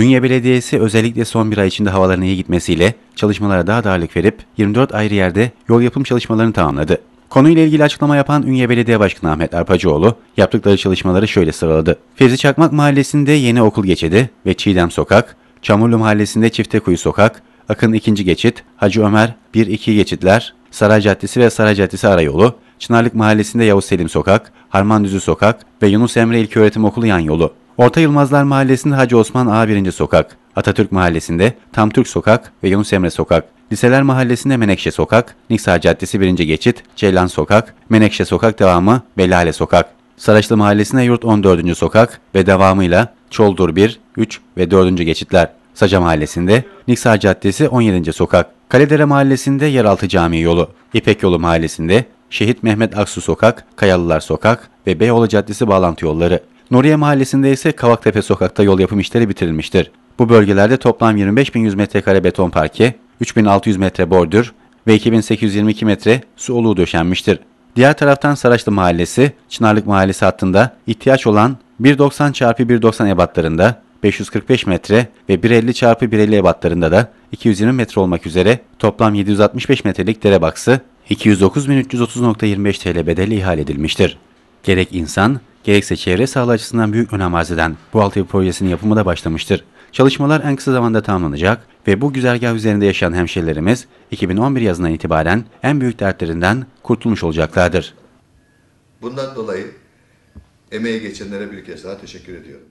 Ünye Belediyesi özellikle son bir ay içinde havaların iyi gitmesiyle çalışmalara daha da ağırlık verip 24 ayrı yerde yol yapım çalışmalarını tamamladı. Konuyla ilgili açıklama yapan Ünye Belediye Başkanı Ahmet Arpacıoğlu yaptıkları çalışmaları şöyle sıraladı. Fevzi Çakmak Mahallesi'nde yeni okul geçidi ve Çiğdem Sokak, Çamurlu Mahallesi'nde Çiftekuyu Sokak, Akın 2. Geçit, Hacı Ömer 1-2 geçitler, Saray Caddesi ve Saray Caddesi Arayolu, Çınarlık Mahallesi'nde Yavuz Selim Sokak, Harmandüzü Sokak ve Yunus Emre İlköğretim Okulu yan yolu. Orta Yılmazlar Mahallesi'nde Hacı Osman A 1. Sokak, Atatürk Mahallesi'nde Tamtürk Sokak ve Yunus Emre Sokak, Liseler Mahallesi'nde Menekşe Sokak, Niksar Caddesi 1. Geçit, Ceylan Sokak, Menekşe Sokak devamı ve Lale Sokak. Saraçlı Mahallesi'nde Yurt 14. Sokak ve devamıyla Çoldur 1, 3 ve 4. geçitler. Saca Mahallesi'nde Niksar Caddesi 17. Sokak, Kaledere Mahallesi'nde Yeraltı Camii yolu, İpek Yolu Mahallesi'nde Şehit Mehmet Aksu Sokak, Kayalılar Sokak ve Beyoğlu Caddesi bağlantı yolları. Nuriye Mahallesi'nde ise Kavaktepe Sokak'ta yol yapım işleri bitirilmiştir. Bu bölgelerde toplam 25.100 metrekare beton parke, 3.600 metre bordür ve 2.822 metre su oluğu döşenmiştir. Diğer taraftan Saraçlı Mahallesi, Çınarlık Mahallesi hattında ihtiyaç olan 1.90 x 1.90 ebatlarında 545 metre ve 1.50 x 1.50 ebatlarında da 220 metre olmak üzere toplam 765 metrelik dere baksı 209.330.25 TL bedeli ihale edilmiştir. Gerek insan, gerekse çevre sağlığı açısından büyük önem arz eden bu altyapı projesinin yapımı da başlamıştır. Çalışmalar en kısa zamanda tamamlanacak ve bu güzergah üzerinde yaşayan hemşehrilerimiz 2011 yazından itibaren en büyük dertlerinden kurtulmuş olacaklardır. Bundan dolayı emeği geçenlere bir kez daha teşekkür ediyorum.